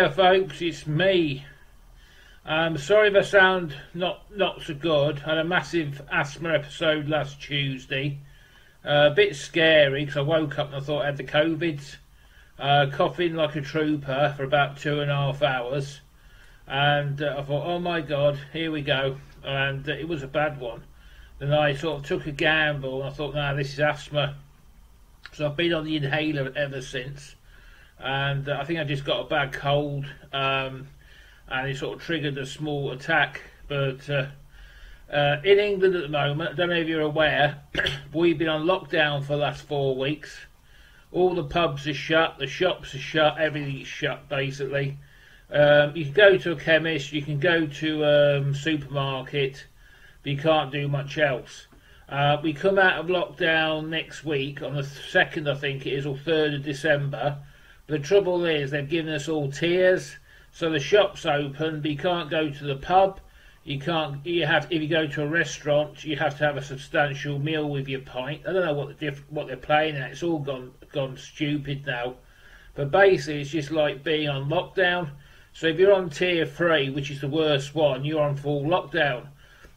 Hiya folks, it's me. Um, sorry if I sound not not so good. I had a massive asthma episode last Tuesday. Uh, a bit scary because I woke up and I thought I had the COVID. Uh, coughing like a trooper for about two and a half hours. And uh, I thought, oh my god, here we go. And uh, it was a bad one. Then I sort of took a gamble and I thought, nah, this is asthma. So I've been on the inhaler ever since and uh, I think I just got a bad cold, um, and it sort of triggered a small attack. But uh, uh, in England at the moment, I don't know if you're aware, we've been on lockdown for the last four weeks. All the pubs are shut, the shops are shut, everything's shut basically. Um, you can go to a chemist, you can go to a um, supermarket, but you can't do much else. Uh, we come out of lockdown next week on the 2nd, I think it is, or 3rd of December the trouble is they've given us all tiers, so the shop's open, but you can't go to the pub. You can't. You have if you go to a restaurant, you have to have a substantial meal with your pint. I don't know what the diff, what they're playing at. It's all gone gone stupid now. But basically, it's just like being on lockdown. So if you're on tier three, which is the worst one, you're on full lockdown.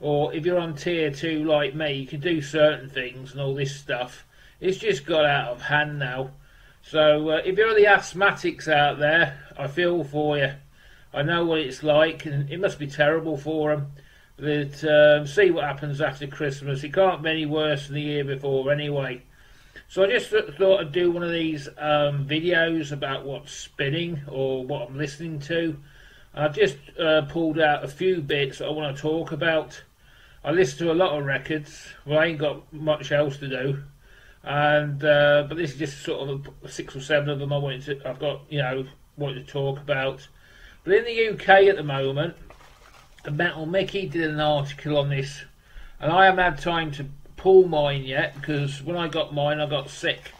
Or if you're on tier two, like me, you can do certain things and all this stuff. It's just got out of hand now. So uh, if you're the asthmatics out there, I feel for you. I know what it's like, and it must be terrible for them. But um, see what happens after Christmas. It can't be any worse than the year before, anyway. So I just thought I'd do one of these um, videos about what's spinning or what I'm listening to. I've just uh, pulled out a few bits I want to talk about. I listen to a lot of records. Well, I ain't got much else to do and uh, but this is just sort of six or seven of them I wanted to. I've got you know wanted to talk about. But in the UK at the moment, the Metal Mickey did an article on this, and I haven't had time to pull mine yet because when I got mine, I got sick,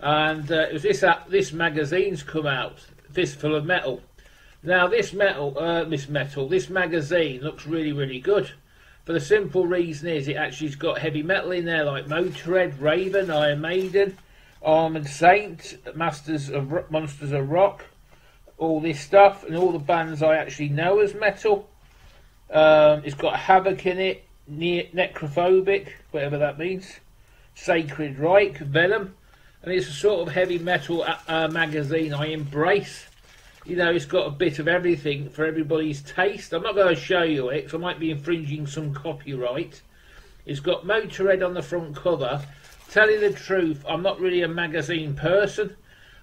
and uh, it was this uh, this magazine's come out, Fistful of Metal. Now this metal, uh, this metal, this magazine looks really really good. For the simple reason is it actually's got heavy metal in there like Motorhead, Raven, Iron Maiden, Armored Saint, Masters of Monsters of Rock, all this stuff, and all the bands I actually know as metal. Um, it's got Havoc in it, ne- Necrophobic, whatever that means, Sacred Reich, Venom, and it's a sort of heavy metal uh, uh magazine I embrace you know, it's got a bit of everything for everybody's taste. I'm not going to show you it, because I might be infringing some copyright. It's got Motorhead on the front cover. Tell you the truth, I'm not really a magazine person.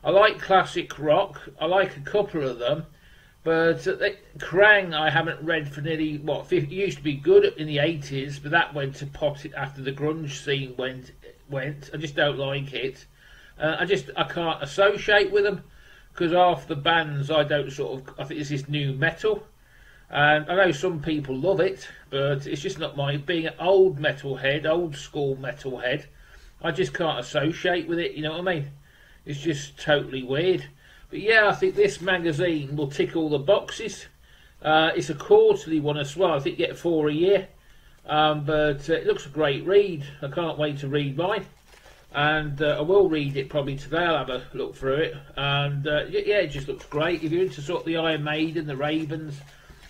I like classic rock. I like a couple of them. But uh, Kerrang! I haven't read for nearly, what, 50, it used to be good in the 80s, but that went to pot after the grunge scene went. went. I just don't like it. Uh, I just, I can't associate with them because half the bands I don't sort of I think this is new metal, and I know some people love it, but it's just not my being an old metal head, old school metal head. I just can't associate with it. You know what I mean? It's just totally weird. But yeah, I think this magazine will tick all the boxes. Uh, it's a quarterly one as well. I think you get four a year. Um, but uh, it looks a great read. I can't wait to read mine and uh, I will read it probably today. I'll have a look through it, and uh, yeah, it just looks great. If you're into sort of the Iron Maiden, the Ravens,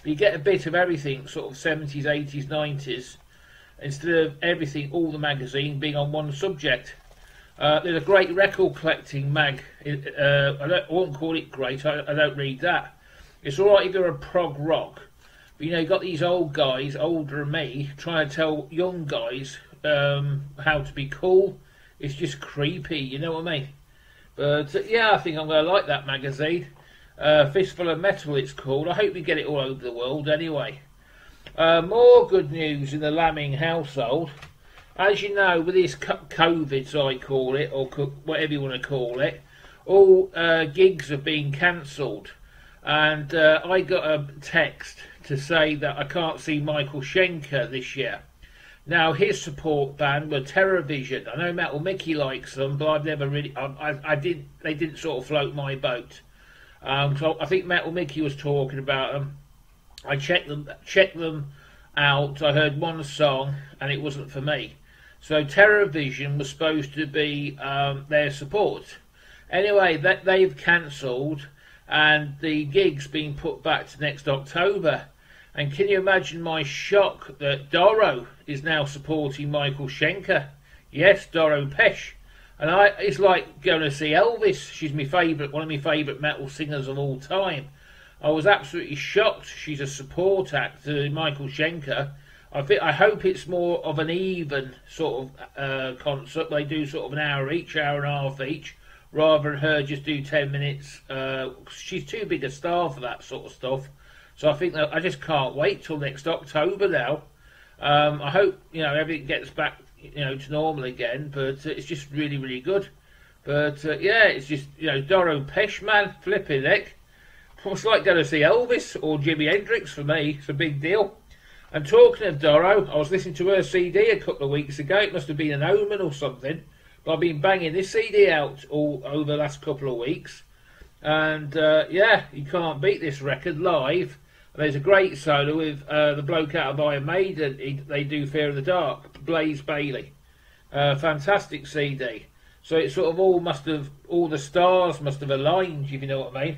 you get a bit of everything, sort of 70s, 80s, 90s, instead of everything, all the magazine being on one subject. Uh, there's a great record collecting mag. Uh, I, I, won't call it great. I, I don't read that. It's all right if you're a prog rock, but you know, you've got these old guys, older than me, trying to tell young guys um, how to be cool it's just creepy, you know what I mean? But uh, yeah, I think I'm going to like that magazine. Uh, Fistful of Metal, it's called. I hope we get it all over the world anyway. Uh, more good news in the Lamming household. As you know, with this COVID, I call it, or whatever you want to call it, all uh, gigs have been cancelled. And uh, I got a text to say that I can't see Michael Schenker this year. Now his support band were Terrorvision. I know Metal Mickey likes them, but I've never really. I, I, I did. They didn't sort of float my boat. Um, so I think Metal Mickey was talking about them. I checked them, checked them out. I heard one song, and it wasn't for me. So Terrorvision was supposed to be um, their support. Anyway, that they've cancelled, and the gig's been put back to next October. And can you imagine my shock that Doro is now supporting Michael Schenker? Yes, Doro Pesch. And I, it's like going to see Elvis. She's my favourite, one of my favourite metal singers of all time. I was absolutely shocked. She's a support act to Michael Schenker. I think I hope it's more of an even sort of uh, concert. They do sort of an hour each, hour and a half each, rather than her just do ten minutes. Uh, she's too big a star for that sort of stuff. So I think that I just can't wait till next October now. Um, I hope you know everything gets back you know to normal again, but uh, it's just really really good. But uh, yeah, it's just you know Doro Pesch man, flipping heck. It's like going to see Elvis or Jimi Hendrix for me. It's a big deal. And talking of Doro, I was listening to her CD a couple of weeks ago. It must have been an omen or something. But I've been banging this CD out all over the last couple of weeks. And uh, yeah, you can't beat this record live. There's a great solo with uh, the bloke out of Iron Maiden. He, they do Fear of the Dark, Blaze Bayley. Uh, fantastic CD. So it sort of all must have, all the stars must have aligned, if you know what I mean.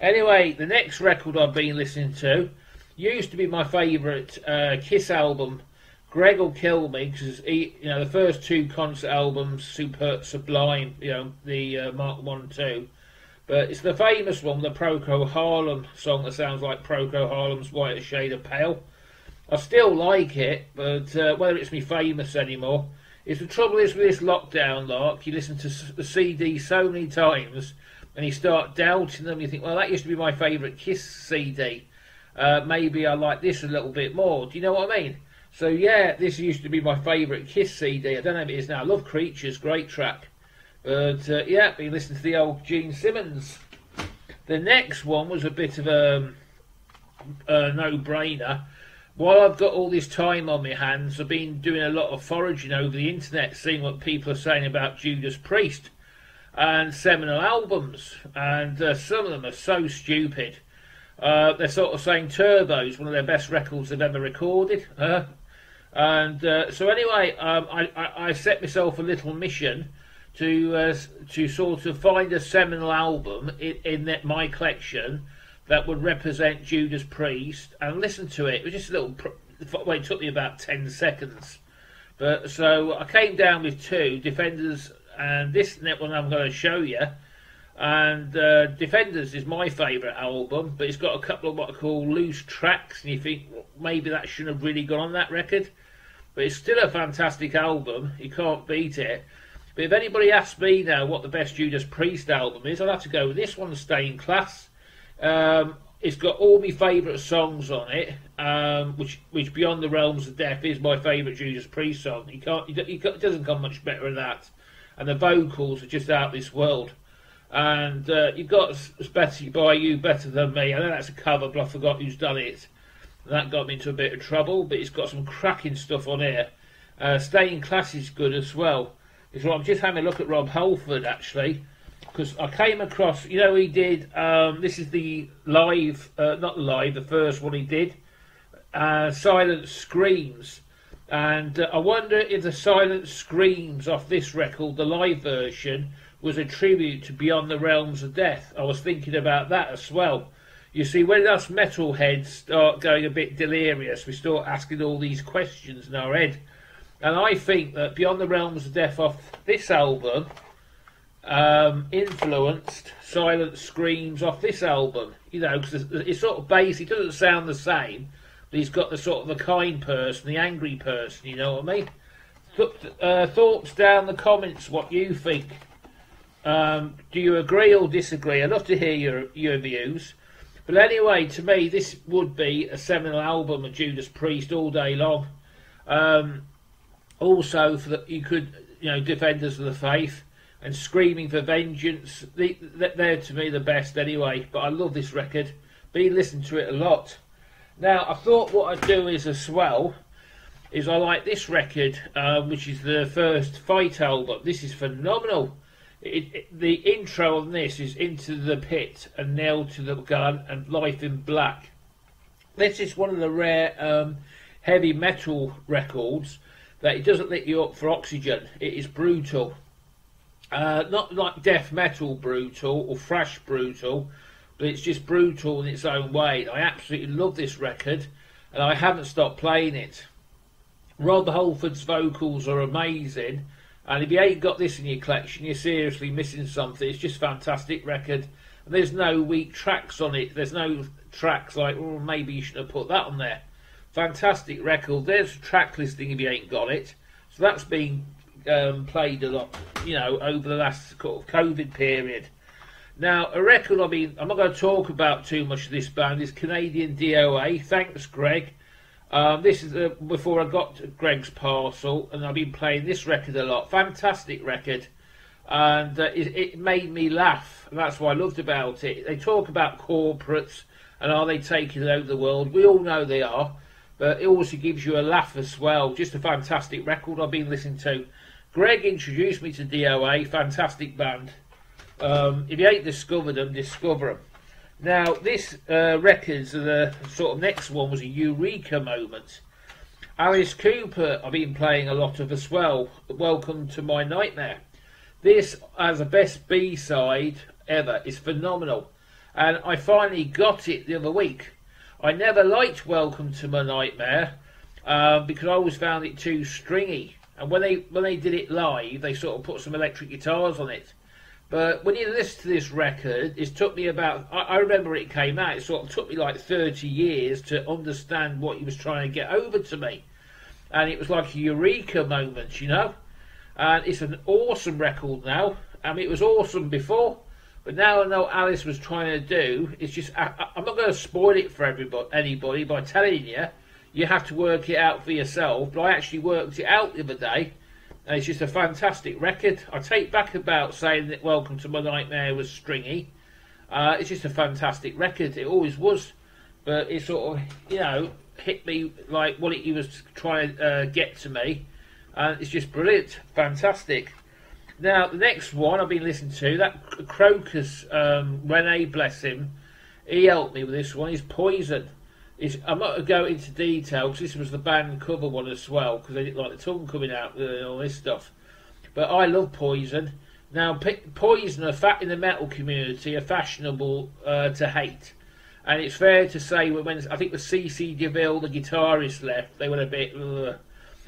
Anyway, the next record I've been listening to used to be my favourite uh, Kiss album. Greg will kill me because you know the first two concert albums, super sublime. You know the uh, Mark One Two, but it's the famous one, the Procol Harum song that sounds like Procol Harum's White Shade of Pale. I still like it, but uh, whether it's me famous anymore is the trouble is with this lockdown lark. You listen to the CD so many times and you start doubting them, you think, well, that used to be my favourite Kiss CD. Uh, maybe I like this a little bit more. Do you know what I mean? So yeah, this used to be my favourite Kiss CD. I don't know if it is now. I love Creatures, great track. But uh, yeah, been listening to the old Gene Simmons. The next one was a bit of a, a no-brainer. While I've got all this time on my hands, I've been doing a lot of foraging over the internet, seeing what people are saying about Judas Priest and seminal albums, and uh, some of them are so stupid. Uh, they're sort of saying Turbo's one of their best records they've ever recorded. And uh, so anyway, um, I, I, I, set myself a little mission to uh, to sort of find a seminal album in, in that, my collection that would represent Judas Priest and listen to it. It was just a little. Well, it took me about ten seconds, but so I came down with two Defenders and this net one I'm going to show you. And uh, Defenders is my favourite album, but it's got a couple of what I call loose tracks, and you think well, maybe that shouldn't have really gone on that record. But it's still a fantastic album. You can't beat it. But if anybody asks me now what the best Judas Priest album is, I'd have to go with this one, Stained Class. Um, it's got all my favourite songs on it, um, which which Beyond the Realms of Death is my favourite Judas Priest song. You can't, it doesn't come much better than that and the vocals are just out this world. And uh, you've got Better by You Better Than Me. I know that's a cover, but I forgot who's done it. That got me into a bit of trouble, but it's got some cracking stuff on here. Uh, Stained Class is good as well. It's I'm just having a look at Rob Halford actually, because I came across, you know, he did. Um, this is the live, uh, not live, the first one he did. Uh, Silent Screams, and uh, I wonder if the silent screams off this record, the live version, was a tribute to Beyond the Realms of Death. I was thinking about that as well. You see, when us metalheads start going a bit delirious, we start asking all these questions in our head. And I think that Beyond the Realms of Death off this album um, influenced Silent Screams off this album. You know, because it's sort of basic, it doesn't sound the same, but he's got the sort of the kind person, the angry person. You know what I mean? Uh, thoughts down the comments. What you think? Um, do you agree or disagree? I'd love to hear your your views. But anyway, to me, this would be a seminal album of Judas Priest all day long. Um, also, for the, you could, you know, Defenders of the Faith and Screaming for Vengeance. The, they're to me the best anyway. But I love this record. Been listening to it a lot. Now, I thought what I'd do is as well is I like this record, uh, which is the first Fight album. This is phenomenal. It, it, the intro on this is Into the Pit and Nailed to the Gun and Life in Black. This is one of the rare um, heavy metal records that it doesn't let you up for oxygen. It is brutal. Uh, not like death metal brutal or thrash brutal, but it's just brutal in its own way. I absolutely love this record, and I haven't stopped playing it. Rob Halford's vocals are amazing, and if you ain't got this in your collection, you're seriously missing something. It's just fantastic record. And there's no weak tracks on it. There's no tracks like, oh, maybe you should have put that on there. Fantastic record. There's a track listing if you ain't got it. So that's been um, played a lot, you know, over the last sort of COVID period. Now, a record, I mean, I'm not going to talk about too much of this band, is Canadian DOA. Thanks, Greg. Um, this is uh, before I got Greg's parcel, and I've been playing this record a lot. Fantastic record, and uh, it, it, made me laugh, and that's what I loved about it. They talk about corporates and are they taking over the world? We all know they are, but it also gives you a laugh as well. Just a fantastic record I've been listening to. Greg introduced me to DOA, fantastic band. Um, if you ain't discovered them, discover them. Now, this uh, records, the sort of next one was a eureka moment. Alice Cooper, I've been playing a lot of as well. Welcome to my nightmare. This, as a best B side ever, is phenomenal, and I finally got it the other week. I never liked Welcome to My Nightmare uh, because I always found it too stringy. And when they when they did it live, they sort of put some electric guitars on it but when you listen to this record, it took me about, I, I, remember it came out, it sort of took me like 30 years to understand what he was trying to get over to me. And it was like a eureka moment, you know? And it's an awesome record now. I mean, it was awesome before, but now I know what Alice was trying to do. It's just, I, am not going to spoil it for everybody, anybody by telling you. You have to work it out for yourself. But I actually worked it out the other day and it's just a fantastic record. I take back about saying that Welcome to My Nightmare was stringy. Uh, it's just a fantastic record. It always was. But it sort of, you know, hit me like what he was trying to uh, get to me. And it's just brilliant. Fantastic. Now, the next one I've been listening to, that Crocus, um, Rene, bless him, he helped me with this one, He's Poison. I'm not going to go into detail because this was the band cover one as well because they didn't like the tongue coming out and all this stuff. But I love Poison. Now, Poison are fat in the metal community are fashionable uh, to hate. And it's fair to say when I think the CC DeVille, the guitarist, left, they were a bit. Ugh.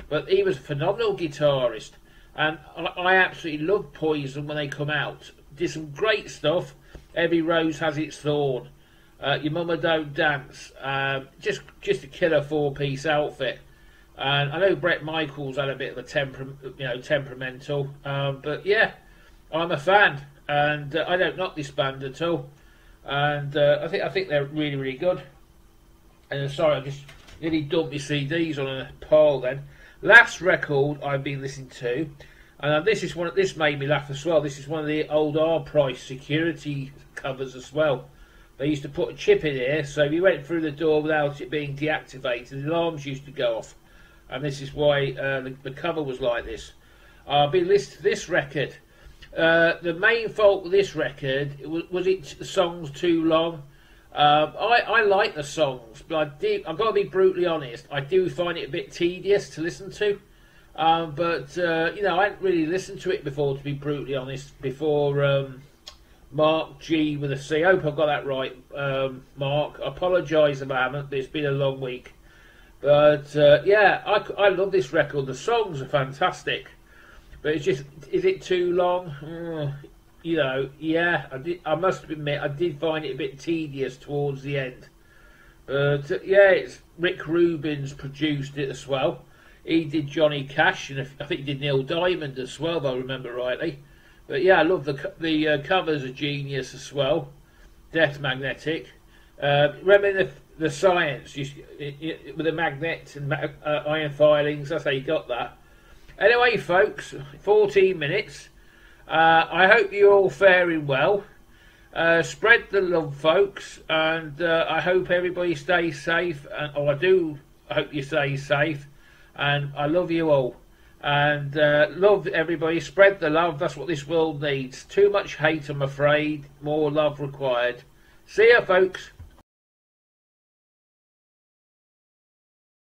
But he was a phenomenal guitarist. And I, absolutely love Poison when they come out. Did some great stuff. Every rose has its thorn. Uh, your mama don't dance. Um, just just a killer four piece outfit. And I know Bret Michaels had a bit of a temper, you know, temperamental. Um, but yeah, I'm a fan, and uh, I don't knock this band at all. And uh, I think I think they're really really good. And uh, sorry, I just nearly dumped my CDs on a pile. Then last record I've been listening to, and this is one. This made me laugh as well. This is one of the old R Price security covers as well. They used to put a chip in here, so if you went through the door without it being deactivated, the alarms used to go off. And this is why uh, the, the, cover was like this. I'll be listed this record. Uh, the main fault with this record was, was it the songs too long. Um, I, I like the songs, but I do, I've got to be brutally honest. I do find it a bit tedious to listen to. Um, but uh, you know, I hadn't really listened to it before, to be brutally honest. Before um, Mark G with a C. I hope I've got that right, um, Mark. I apologise if I haven't, but it's been a long week. But uh, yeah, I, I love this record. The songs are fantastic, but it's just is it too long? Mm, you know, yeah. I did. I must admit, I did find it a bit tedious towards the end. Uh, yeah, it's Rick Rubin's produced it as well. He did Johnny Cash, and I think he did Neil Diamond as well, if I remember rightly. But yeah, I love the the uh, covers are genius as well. Death Magnetic. Uh, remember the the science you, with the magnets and uh, iron filings. That's how you got that. Anyway, folks, 14 minutes. Uh, I hope you're all faring well. Uh, spread the love, folks, and uh, I hope everybody stays safe. And oh, I do hope you stay safe. And I love you all. And uh, love everybody. Spread the love. That's what this world needs. Too much hate, I'm afraid. More love required. See ya, folks.